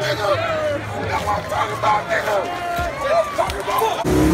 nigga. That's what I'm talking about, nigga. That's what I'm Talking about.